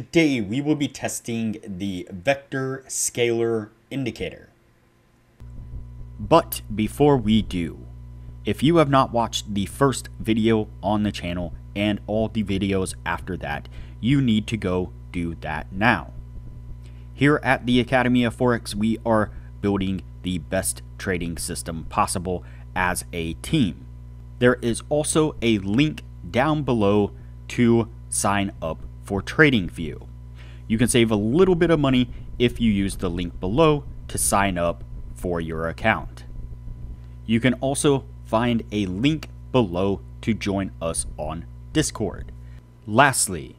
today we will be testing the vector scaler indicator. But before we do, if you have not watched the first video on the channel and all the videos after that, you need to go do that now. Here at the Academy of Forex, we are building the best trading system possible as a team. There is also a link down below to sign up for TradingView. You can save a little bit of money if you use the link below to sign up for your account. You can also find a link below to join us on Discord. Lastly,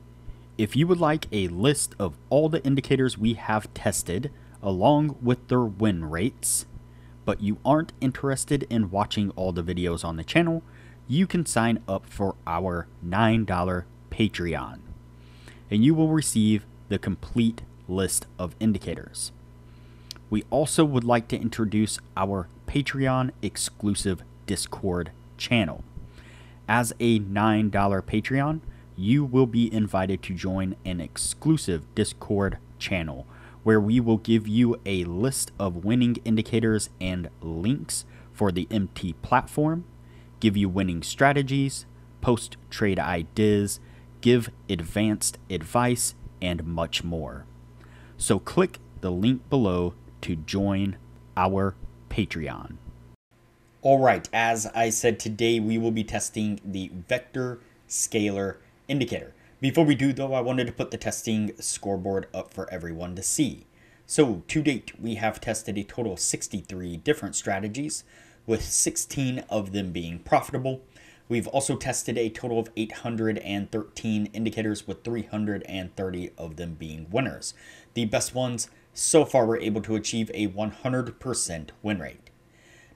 if you would like a list of all the indicators we have tested along with their win rates, but you aren't interested in watching all the videos on the channel, you can sign up for our $9 Patreon and you will receive the complete list of indicators. We also would like to introduce our Patreon exclusive Discord channel. As a $9 Patreon, you will be invited to join an exclusive Discord channel where we will give you a list of winning indicators and links for the MT platform, give you winning strategies, post trade ideas, give advanced advice, and much more. So click the link below to join our Patreon. All right, as I said today, we will be testing the vector scaler indicator. Before we do though, I wanted to put the testing scoreboard up for everyone to see. So to date, we have tested a total of 63 different strategies, with 16 of them being profitable We've also tested a total of 813 indicators with 330 of them being winners. The best ones so far were able to achieve a 100% win rate.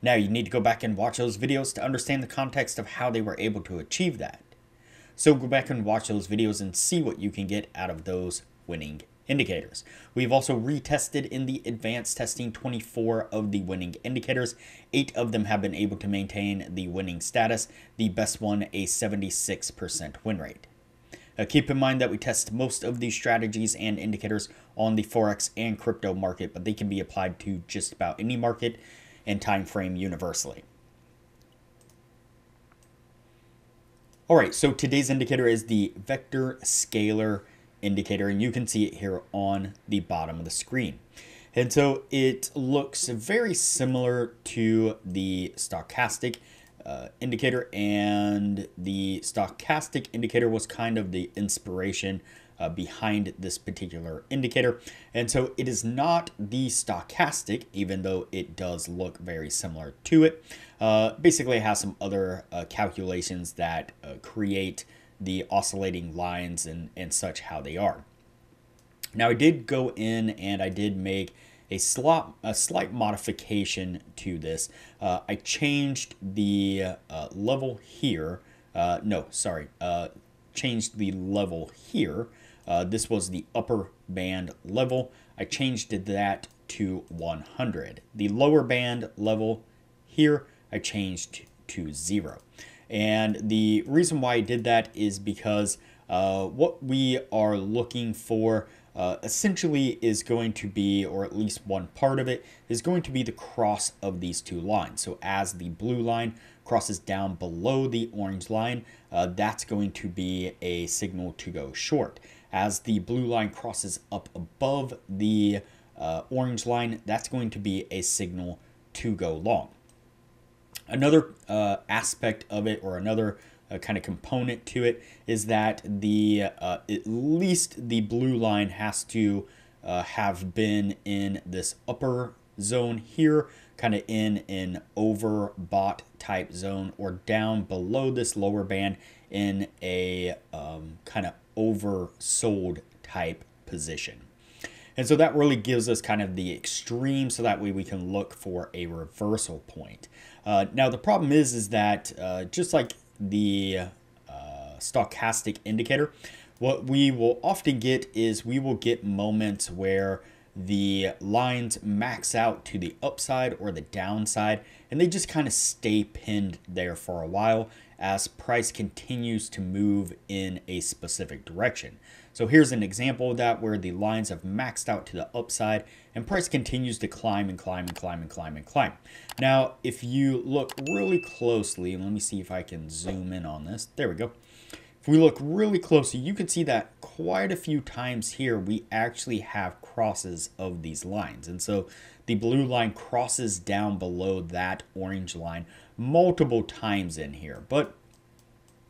Now you need to go back and watch those videos to understand the context of how they were able to achieve that. So go back and watch those videos and see what you can get out of those winning indicators. We've also retested in the advanced testing 24 of the winning indicators. Eight of them have been able to maintain the winning status, the best one a 76% win rate. Uh, keep in mind that we test most of these strategies and indicators on the Forex and crypto market, but they can be applied to just about any market and time frame universally. All right, so today's indicator is the vector scaler indicator and you can see it here on the bottom of the screen. And so it looks very similar to the stochastic uh, indicator and the stochastic indicator was kind of the inspiration uh, behind this particular indicator. And so it is not the stochastic, even though it does look very similar to it. Uh, basically, it has some other uh, calculations that uh, create the oscillating lines and, and such how they are. Now I did go in and I did make a, slot, a slight modification to this. Uh, I changed the uh, level here. Uh, no, sorry. Uh, changed the level here. Uh, this was the upper band level. I changed that to 100. The lower band level here, I changed to 0. And the reason why I did that is because uh, what we are looking for uh, essentially is going to be, or at least one part of it, is going to be the cross of these two lines. So as the blue line crosses down below the orange line, uh, that's going to be a signal to go short. As the blue line crosses up above the uh, orange line, that's going to be a signal to go long. Another uh, aspect of it, or another uh, kind of component to it, is that the uh, at least the blue line has to uh, have been in this upper zone here, kind of in an overbought type zone, or down below this lower band in a um, kind of oversold type position. And so that really gives us kind of the extreme so that way we can look for a reversal point. Uh, now the problem is, is that uh, just like the uh, stochastic indicator, what we will often get is we will get moments where the lines max out to the upside or the downside, and they just kind of stay pinned there for a while as price continues to move in a specific direction. So here's an example of that where the lines have maxed out to the upside and price continues to climb and climb and climb and climb and climb. Now, if you look really closely, let me see if I can zoom in on this. There we go. If we look really closely, you can see that quite a few times here, we actually have crosses of these lines. And so the blue line crosses down below that orange line multiple times in here. But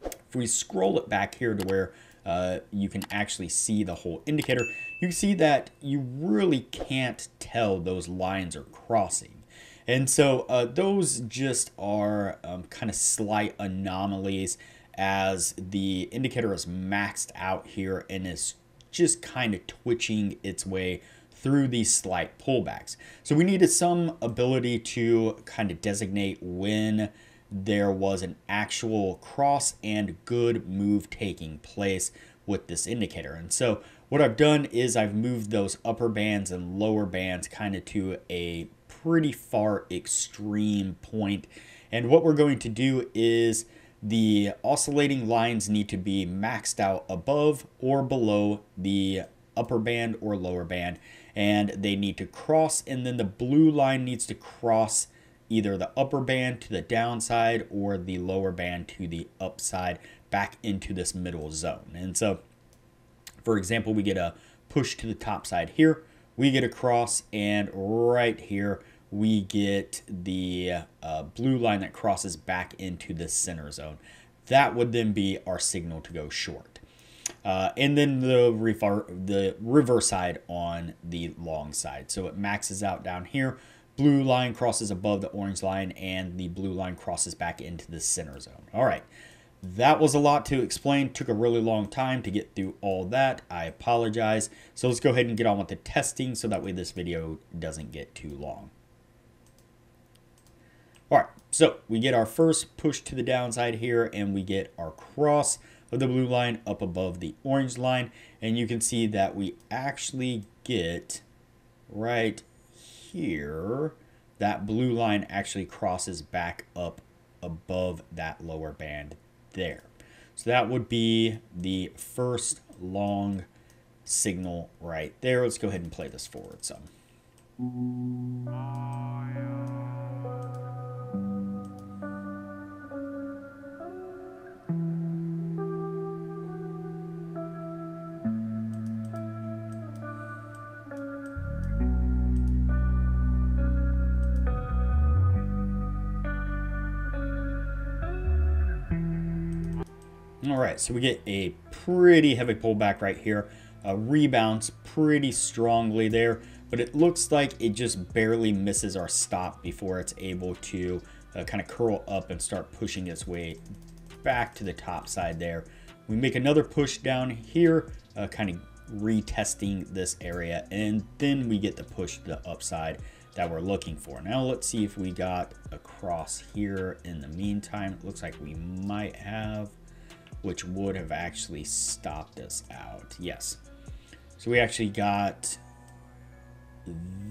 if we scroll it back here to where uh, you can actually see the whole indicator, you see that you really can't tell those lines are crossing. And so uh, those just are um, kind of slight anomalies as the indicator is maxed out here and is just kind of twitching its way through these slight pullbacks. So we needed some ability to kind of designate when there was an actual cross and good move taking place with this indicator. And so what I've done is I've moved those upper bands and lower bands kind of to a pretty far extreme point. And what we're going to do is the oscillating lines need to be maxed out above or below the upper band or lower band and they need to cross and then the blue line needs to cross either the upper band to the downside or the lower band to the upside back into this middle zone. And so for example we get a push to the top side here we get a cross and right here we get the uh, blue line that crosses back into the center zone. That would then be our signal to go short. Uh, and then the, the reverse side on the long side. So it maxes out down here. Blue line crosses above the orange line and the blue line crosses back into the center zone. All right. That was a lot to explain. Took a really long time to get through all that. I apologize. So let's go ahead and get on with the testing so that way this video doesn't get too long. All right, so we get our first push to the downside here and we get our cross of the blue line up above the orange line. And you can see that we actually get right here, that blue line actually crosses back up above that lower band there. So that would be the first long signal right there. Let's go ahead and play this forward some. All right, so we get a pretty heavy pullback right here. Uh, rebounds pretty strongly there, but it looks like it just barely misses our stop before it's able to uh, kind of curl up and start pushing its way back to the top side there. We make another push down here, uh, kind of retesting this area, and then we get the push to the upside that we're looking for. Now let's see if we got a cross here in the meantime. It looks like we might have which would have actually stopped us out. Yes. So we actually got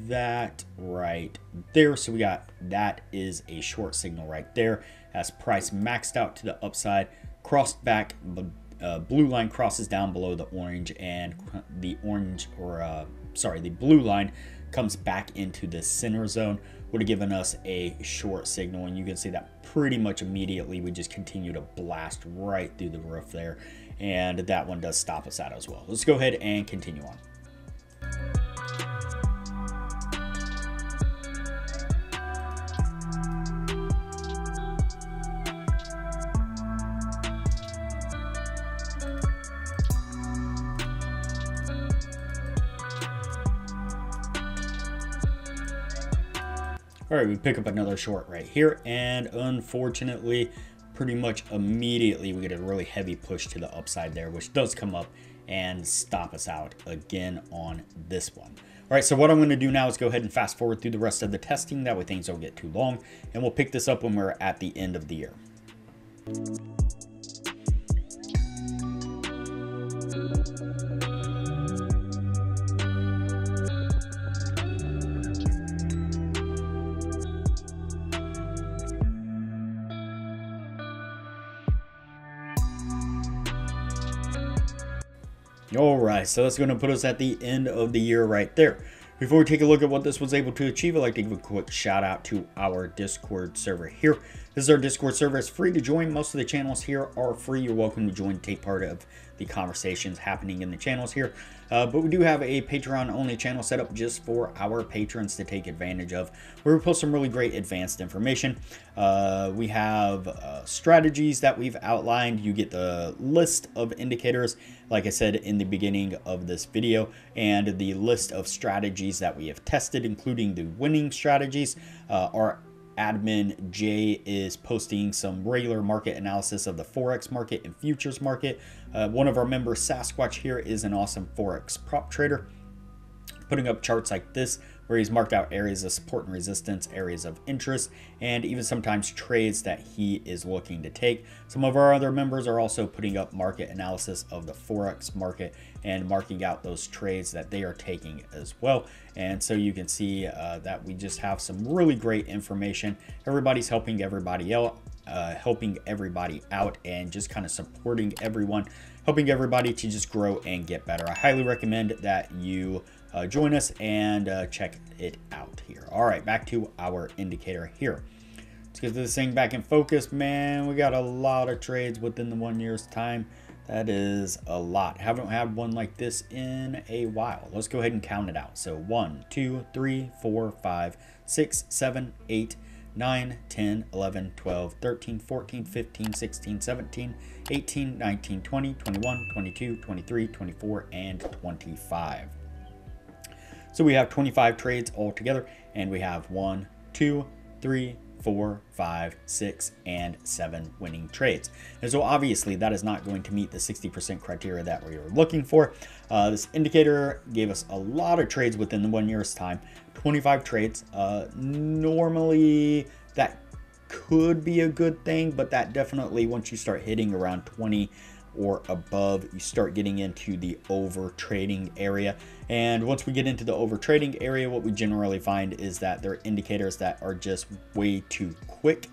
that right there. So we got that is a short signal right there as price maxed out to the upside, crossed back, uh, blue line crosses down below the orange and the orange or uh, sorry, the blue line comes back into the center zone would have given us a short signal and you can see that pretty much immediately we just continue to blast right through the roof there and that one does stop us out as well. Let's go ahead and continue on. All right, we pick up another short right here, and unfortunately, pretty much immediately we get a really heavy push to the upside there, which does come up and stop us out again on this one. All right, so what I'm gonna do now is go ahead and fast forward through the rest of the testing. That way things don't get too long, and we'll pick this up when we're at the end of the year. All right, so that's going to put us at the end of the year right there. Before we take a look at what this was able to achieve, I'd like to give a quick shout out to our Discord server here. This is our Discord server. It's free to join. Most of the channels here are free. You're welcome to join, take part of the conversations happening in the channels here. Uh, but we do have a Patreon only channel set up just for our patrons to take advantage of, where we post some really great advanced information. Uh, we have uh, strategies that we've outlined. You get the list of indicators, like I said in the beginning of this video, and the list of strategies that we have tested, including the winning strategies. Uh, our admin Jay is posting some regular market analysis of the Forex market and futures market. Uh, one of our members, Sasquatch, here is an awesome Forex prop trader, putting up charts like this where he's marked out areas of support and resistance, areas of interest, and even sometimes trades that he is looking to take. Some of our other members are also putting up market analysis of the Forex market and marking out those trades that they are taking as well. And so you can see uh, that we just have some really great information. Everybody's helping everybody out, Uh, helping everybody out and just kind of supporting everyone, helping everybody to just grow and get better. I highly recommend that you uh, join us and uh, check it out here. All right, back to our indicator here. Let's get this thing back in focus, man. We got a lot of trades within the one year's time. That is a lot. Haven't had one like this in a while. Let's go ahead and count it out. So 1, 2, 3, 4, 5, 6, 7, 8, 9, 10, 11, 12, 13, 14, 15, 16, 17, 18, 19, 20, 21, 22, 23, 24, and 25. So we have 25 trades altogether, and we have one, two, three, four, five, six, and seven winning trades. And so obviously that is not going to meet the 60% criteria that we were looking for. Uh, this indicator gave us a lot of trades within the one year's time, 25 trades. Uh, normally that could be a good thing, but that definitely once you start hitting around 20 or above, you start getting into the over trading area. And once we get into the over trading area, what we generally find is that there are indicators that are just way too quick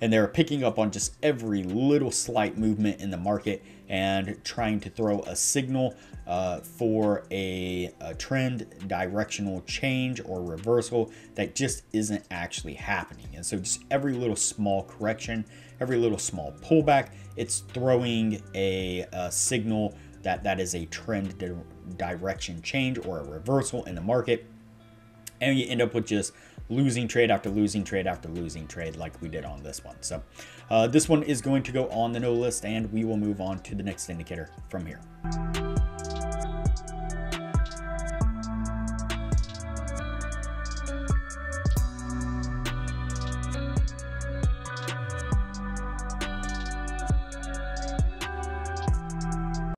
and they're picking up on just every little slight movement in the market and trying to throw a signal uh, for a, a, trend directional change or reversal that just isn't actually happening. And so just every little small correction, every little small pullback, it's throwing a, a signal that that is a trend di direction change or a reversal in the market. And you end up with just losing trade after losing trade after losing trade like we did on this one. So uh, this one is going to go on the no list and we will move on to the next indicator from here.